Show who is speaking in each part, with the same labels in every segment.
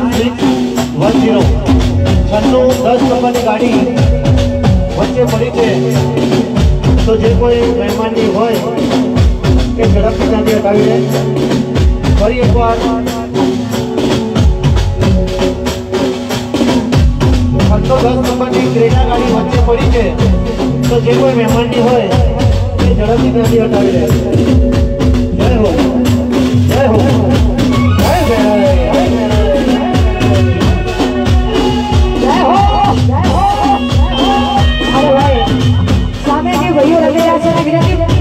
Speaker 1: Nine six one zero છન્નું, દસ નંબરની ગાડી વચ્ચે પડી છે. તો જે કોઈ મહેમાનની હોય એ ઝડપથી ત્યાંથી હટાવી દે ફરી એકવાર. છન્નું, દસ નંબરની ક્રેટા ગાડી વચ્ચે પડી છે. તો જે કોઈ મહેમાનની હોય એ ઝડપથી ત્યાંથી હટાવી દે જય હો જય હો. Mira, mira.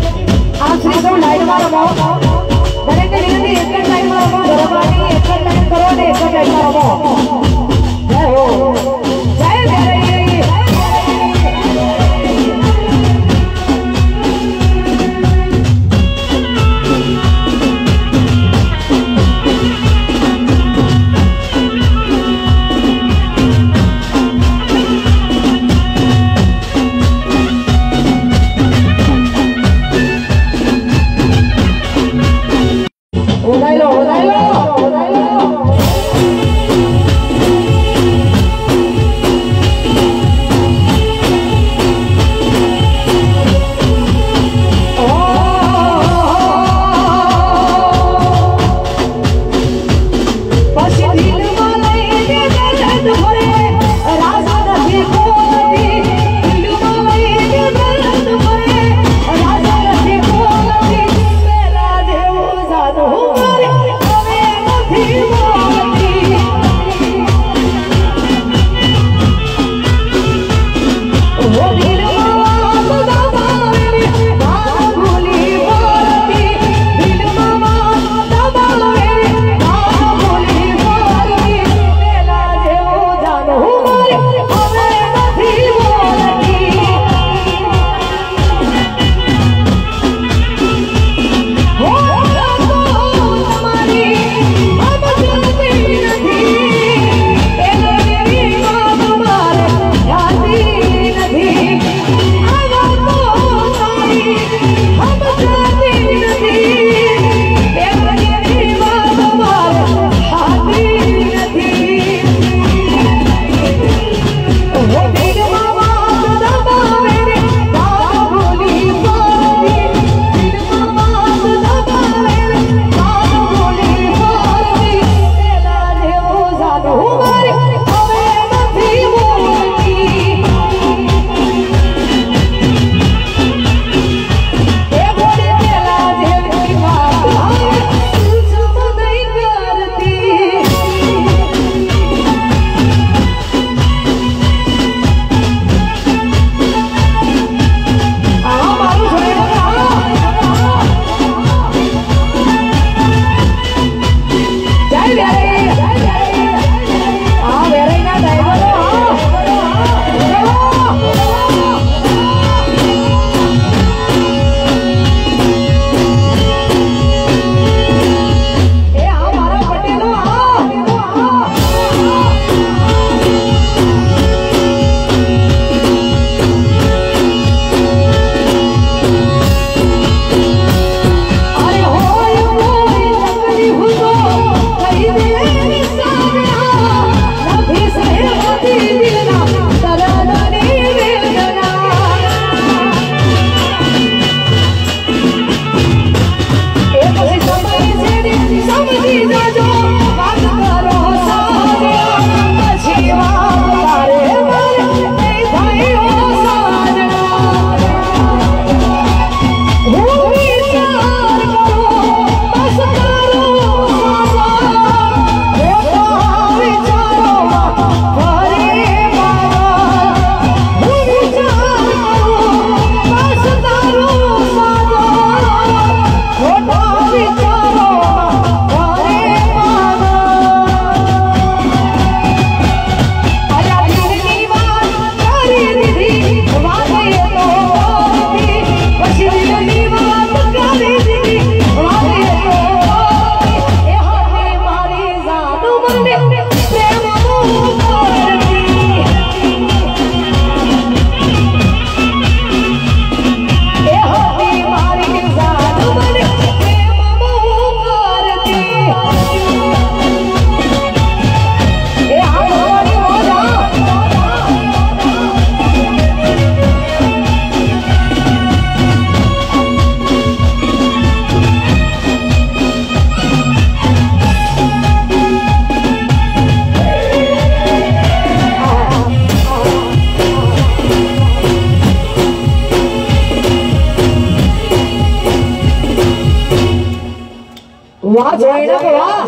Speaker 1: 와, 잘 잡아.